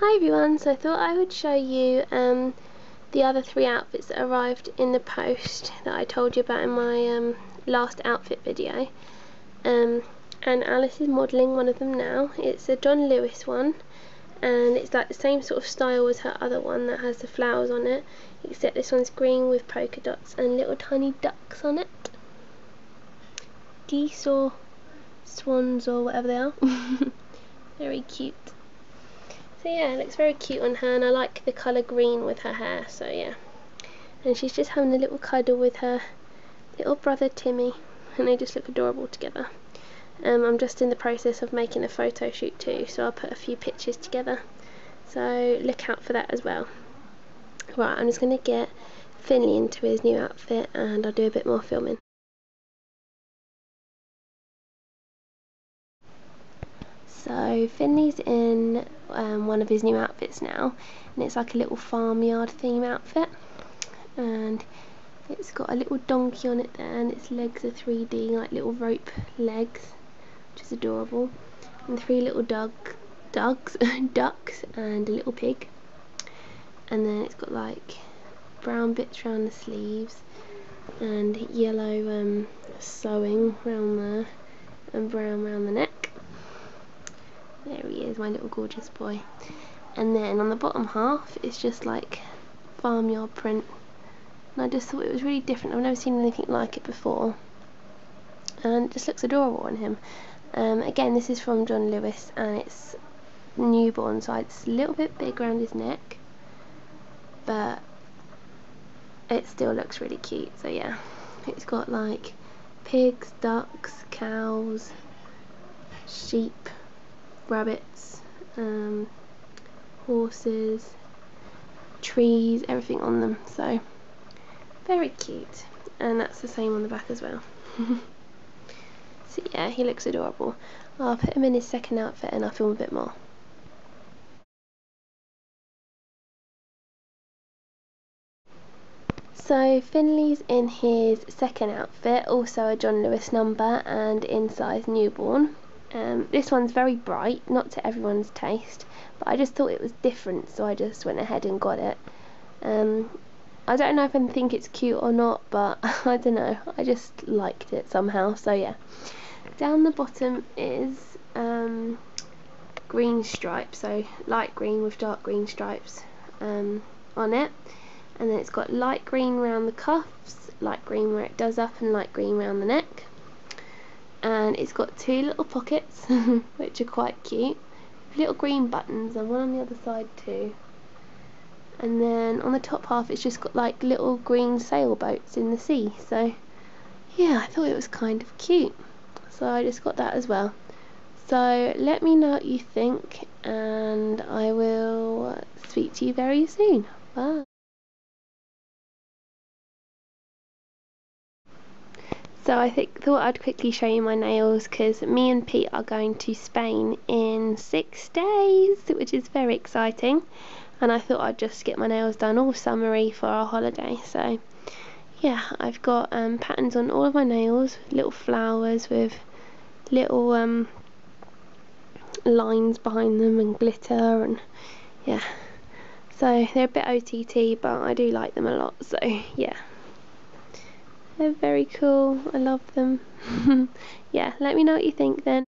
Hi everyone, so I thought I would show you um, the other three outfits that arrived in the post that I told you about in my um, last outfit video. Um, and Alice is modelling one of them now. It's a John Lewis one and it's like the same sort of style as her other one that has the flowers on it except this one's green with polka dots and little tiny ducks on it. Geese or swans or whatever they are. Very cute. So yeah, it looks very cute on her and I like the colour green with her hair, so yeah. And she's just having a little cuddle with her little brother Timmy and they just look adorable together. Um, I'm just in the process of making a photo shoot too, so I'll put a few pictures together. So look out for that as well. Right, I'm just going to get Finley into his new outfit and I'll do a bit more filming. So Finley's in um, one of his new outfits now and it's like a little farmyard theme outfit and it's got a little donkey on it there and its legs are 3D like little rope legs which is adorable and three little dog, dogs, ducks and a little pig and then it's got like brown bits around the sleeves and yellow um, sewing around there and brown around the neck is, my little gorgeous boy. And then on the bottom half, it's just like farmyard print. And I just thought it was really different. I've never seen anything like it before. And it just looks adorable on him. Um, again, this is from John Lewis, and it's newborn, so it's a little bit big around his neck. But it still looks really cute, so yeah. It's got like pigs, ducks, cows, sheep, rabbits, um, horses, trees, everything on them. So very cute. And that's the same on the back as well. so yeah, he looks adorable. I'll put him in his second outfit and I'll film a bit more. So Finley's in his second outfit, also a John Lewis number and in size newborn. Um, this one's very bright, not to everyone's taste, but I just thought it was different, so I just went ahead and got it. Um, I don't know if I think it's cute or not, but I don't know. I just liked it somehow, so yeah. Down the bottom is um, green stripes, so light green with dark green stripes um, on it. And then it's got light green around the cuffs, light green where it does up, and light green around the neck and it's got two little pockets which are quite cute. Little green buttons and one on the other side too. And then on the top half it's just got like little green sailboats in the sea. So yeah I thought it was kind of cute. So I just got that as well. So let me know what you think and I will speak to you very soon. Bye So I thought I'd quickly show you my nails because me and Pete are going to Spain in six days, which is very exciting. And I thought I'd just get my nails done all summery for our holiday. So yeah, I've got um, patterns on all of my nails, little flowers with little um, lines behind them and glitter and yeah. So they're a bit OTT, but I do like them a lot. So yeah. They're very cool. I love them. yeah, let me know what you think then.